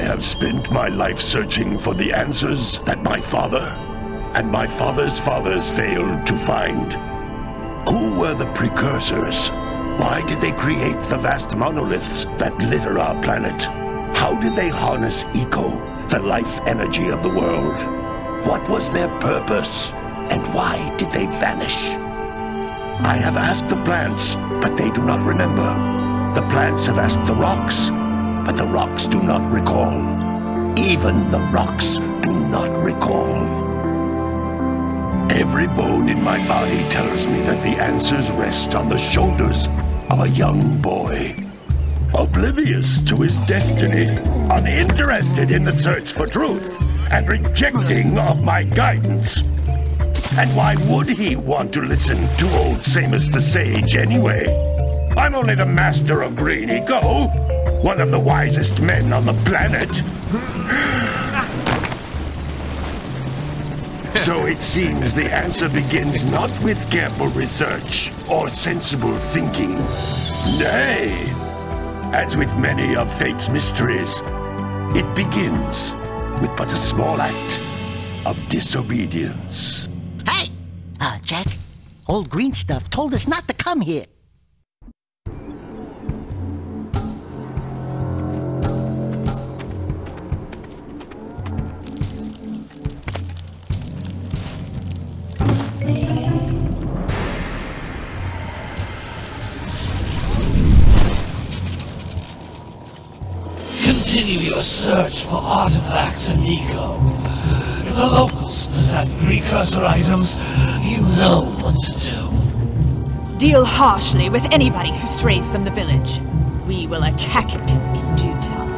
I have spent my life searching for the answers that my father and my father's fathers failed to find. Who were the precursors? Why did they create the vast monoliths that litter our planet? How did they harness eco, the life energy of the world? What was their purpose? And why did they vanish? I have asked the plants, but they do not remember. The plants have asked the rocks, but the rocks do not recall. Even the rocks do not recall. Every bone in my body tells me that the answers rest on the shoulders of a young boy. Oblivious to his destiny, uninterested in the search for truth, and rejecting of my guidance. And why would he want to listen to old Samos the Sage anyway? I'm only the master of Green Eco, one of the wisest men on the planet. So it seems the answer begins not with careful research or sensible thinking. Nay, as with many of fate's mysteries, it begins with but a small act of disobedience. Hey! Uh, Jak, old green stuff told us not to come here. Continue your search for artifacts in Nico. If the locals possess precursor items, you know what to do. Deal harshly with anybody who strays from the village. We will attack it in due time.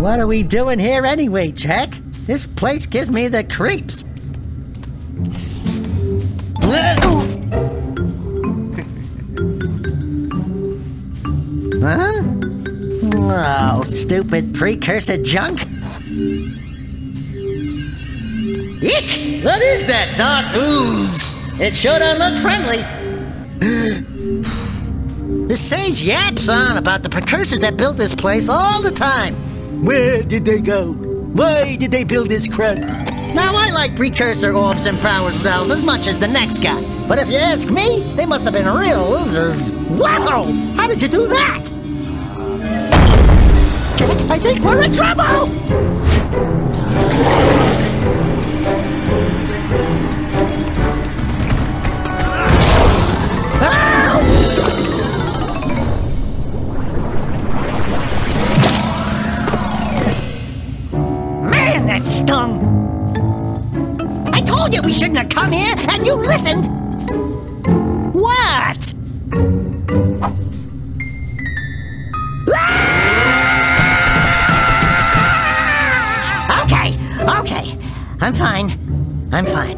What are we doing here anyway, Jak? This place gives me the creeps. Huh? Oh, stupid precursor junk. Eek! What is that dark ooze? It sure don't look friendly. the sage yaps on about the precursors that built this place all the time. Where did they go? Why did they build this crud? Now, I like precursor orbs and power cells as much as the next guy. But if you ask me, they must have been real losers. Wow! How did you do that? Think we're in trouble! Man, that stung! I told you we shouldn't have come here, and you listened! I'm fine. I'm fine.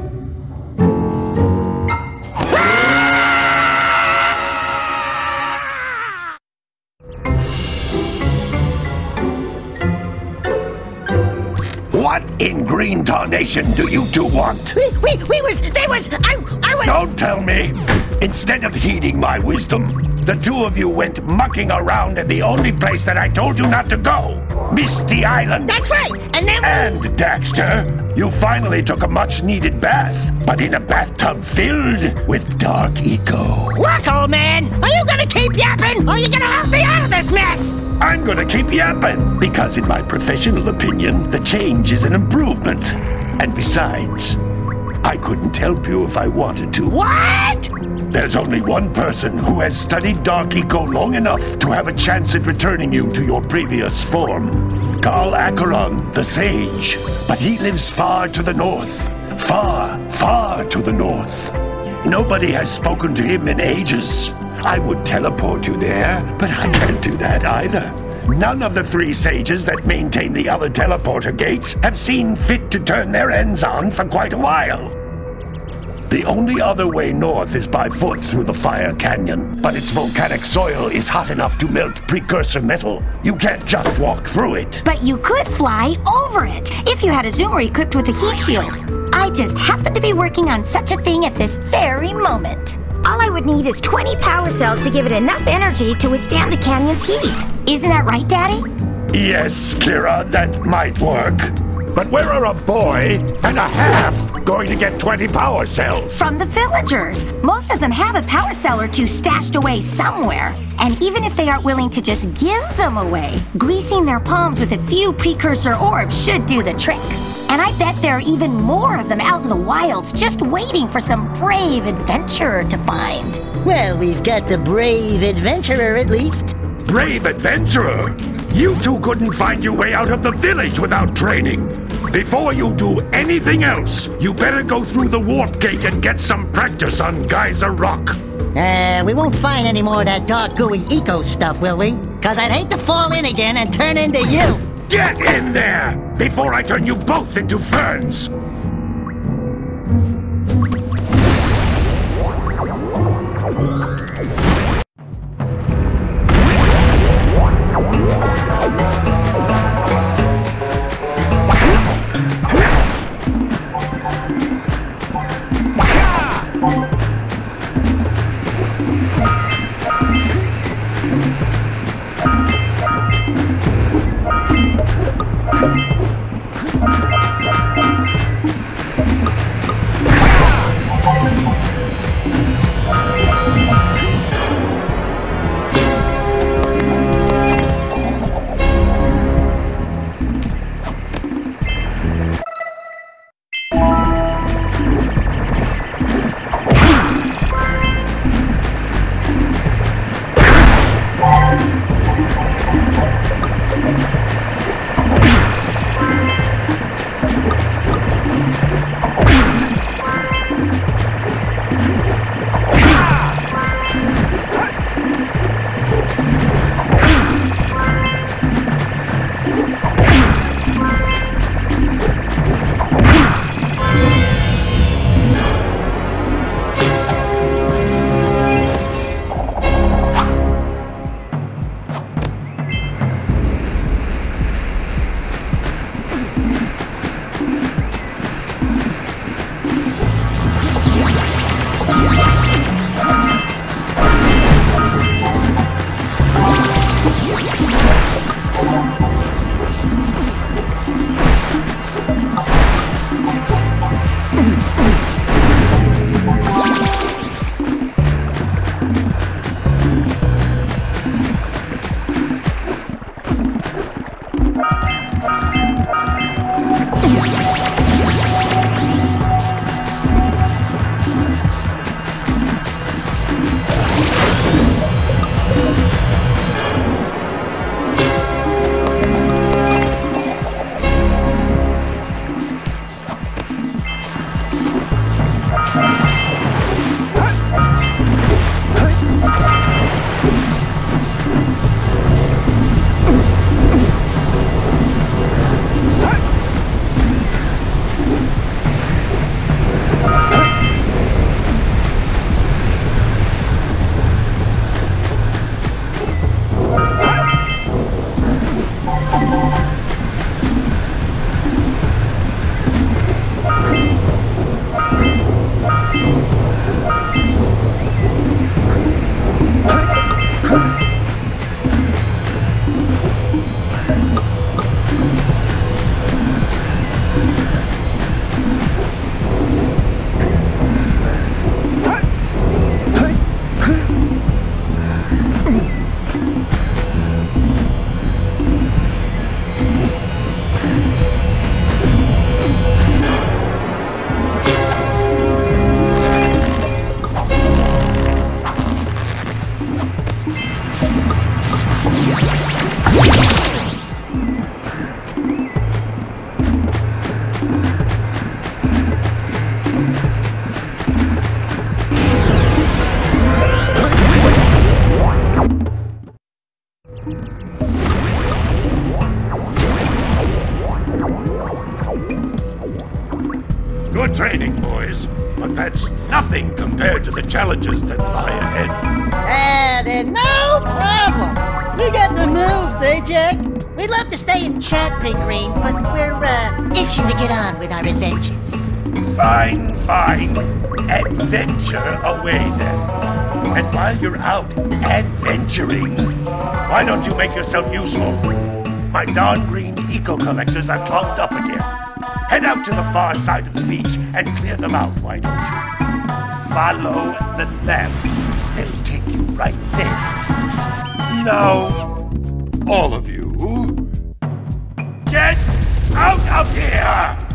What in green tarnation do you two want? We, we, we was, they was, I, I was. Don't tell me. Instead of heeding my wisdom, the two of you went mucking around in the only place that I told you not to go Misty Island. That's right. And then. And, Daxter, you finally took a much needed bath, but in a bathtub filled with dark eco. Look, old man, are you gonna keep yapping, or are you gonna help me out of this mess? I'm gonna keep yapping, because in my professional opinion, the change is an improvement. And besides, I couldn't help you if I wanted to. What? There's only one person who has studied Dark Eco long enough to have a chance at returning you to your previous form. Gol Acheron, the Sage. But he lives far to the north. Far, far to the north. Nobody has spoken to him in ages. I would teleport you there, but I can't do that either. None of the three sages that maintain the other teleporter gates have seen fit to turn their ends on for quite a while. The only other way north is by foot through the Fire Canyon, but its volcanic soil is hot enough to melt precursor metal. You can't just walk through it. But you could fly over it if you had a zoomer equipped with a heat shield. I just happen to be working on such a thing at this very moment. All I would need is 20 power cells to give it enough energy to withstand the canyon's heat. Isn't that right, Daddy? Yes, Keira, that might work. But where are a boy and a half going to get 20 power cells? From the villagers. Most of them have a power cell or two stashed away somewhere. And even if they aren't willing to just give them away, greasing their palms with a few precursor orbs should do the trick. And I bet there are even more of them out in the wilds just waiting for some brave adventurer to find. Well, we've got the brave adventurer at least. Brave adventurer! You two couldn't find your way out of the village without training. Before you do anything else, you better go through the warp gate and get some practice on Geyser Rock. Uh, we won't find any more of that dark gooey eco stuff, will we? Cause I'd hate to fall in again and turn into you. Get in there before I turn you both into ferns. Good challenges that lie ahead. Ah, then no problem. We got the moves, eh, Jak? We'd love to stay and chat, Big Green, but we're uh, itching to get on with our adventures. Fine, fine. Adventure away then. And while you're out adventuring, why don't you make yourself useful? My darn green eco collectors are clogged up again. Head out to the far side of the beach and clear them out, why don't you? Follow the lamps. They'll take you right there. Now, all of you, get out of here!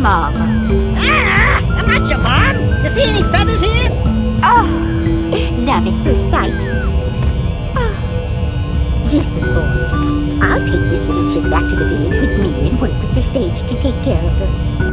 Mama. Ah, I'm not your mom. You see any feathers here? Oh, love at first sight. Ah. Listen, boys, I'll take this little chick back to the village with me and work with the sage to take care of her.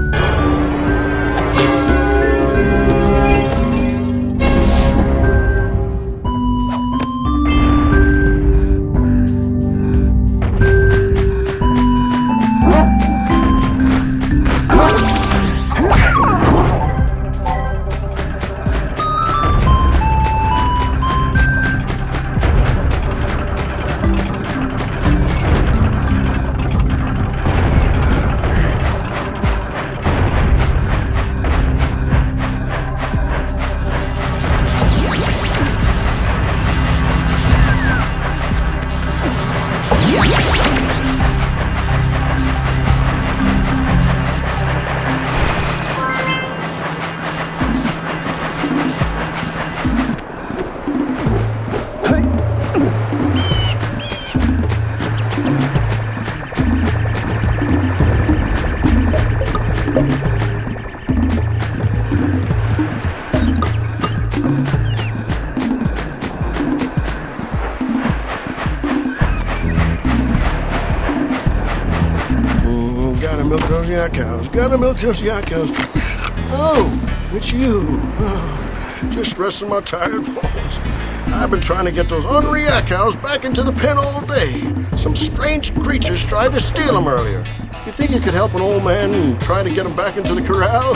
Those yak cows. Gotta milk those yak cows. Oh, it's you. Oh, just resting my tired bones. I've been trying to get those ornery yak cows back into the pen all day. Some strange creatures tried to steal them earlier. You think you could help an old man and try to get them back into the corral?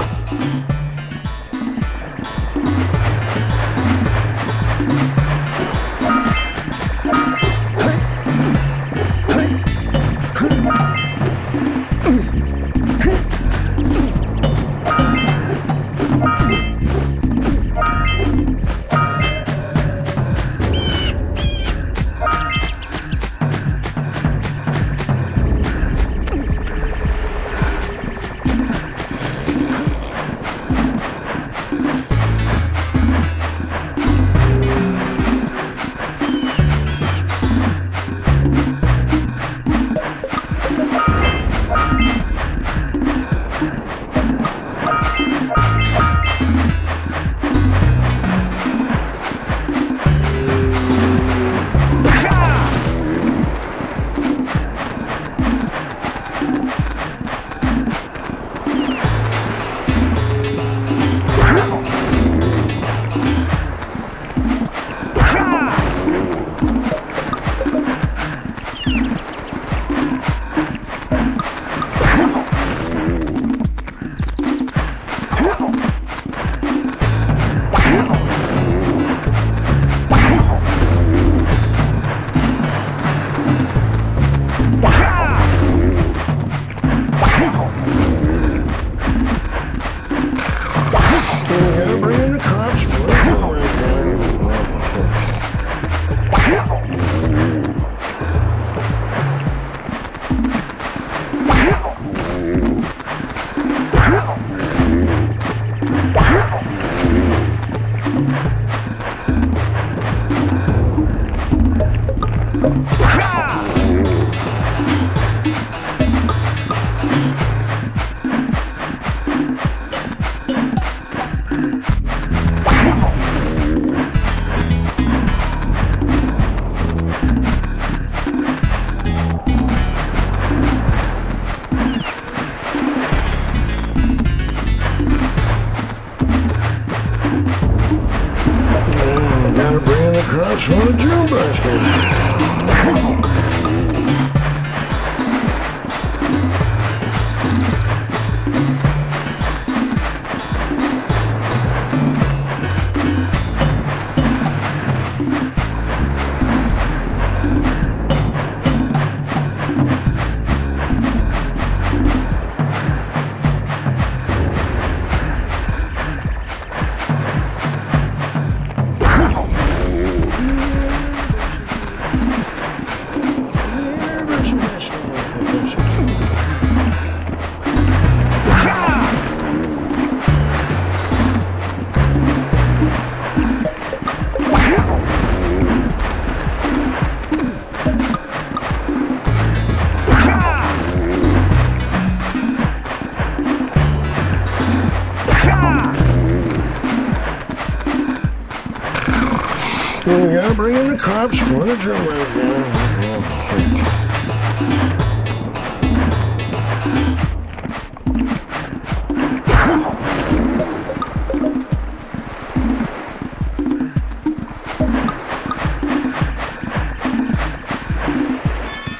Props, furniture.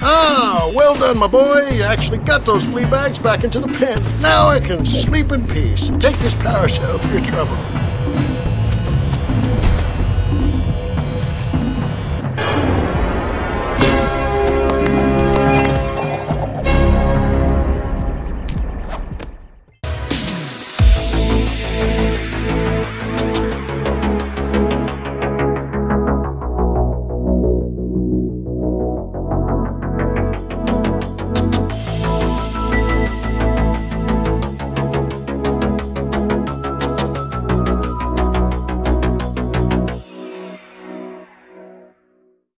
Ah, well done, my boy. You actually got those flea bags back into the pen. Now I can sleep in peace and take this cell for your trouble.